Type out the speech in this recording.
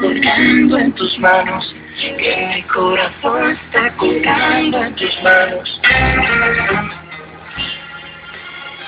colgando en tus manos, que mi corazón está colgando en tus manos.